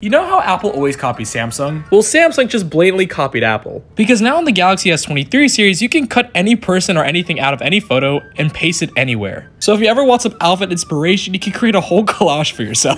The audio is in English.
You know how Apple always copies Samsung? Well, Samsung just blatantly copied Apple. Because now in the Galaxy S23 series, you can cut any person or anything out of any photo and paste it anywhere. So if you ever want some outfit inspiration, you can create a whole collage for yourself.